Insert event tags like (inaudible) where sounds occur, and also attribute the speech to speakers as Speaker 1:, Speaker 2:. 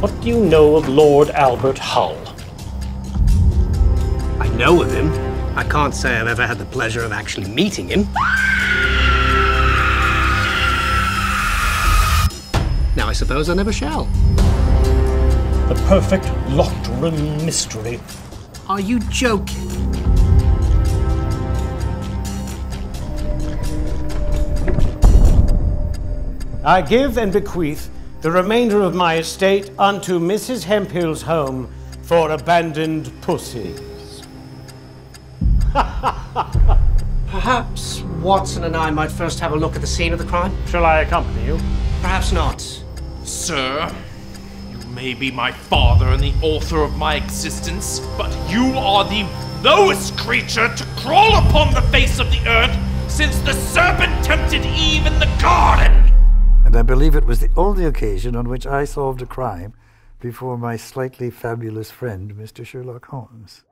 Speaker 1: What do you know of Lord Albert Hull?
Speaker 2: I know of him. I can't say I've ever had the pleasure of actually meeting him. Now, I suppose I never shall.
Speaker 1: The perfect locked room mystery.
Speaker 2: Are you joking?
Speaker 3: I give and bequeath the remainder of my estate unto Mrs. Hemphill's home for abandoned pussies. (laughs)
Speaker 2: Perhaps Watson and I might first have a look at the scene of the crime?
Speaker 1: Shall I accompany you?
Speaker 2: Perhaps not.
Speaker 4: Sir, you may be my father and the author of my existence, but you are the lowest creature to crawl upon the face of the earth since the serpent tempted Eve in the garden!
Speaker 5: I believe it was the only occasion on which I solved a crime before my slightly fabulous friend, Mr. Sherlock Holmes.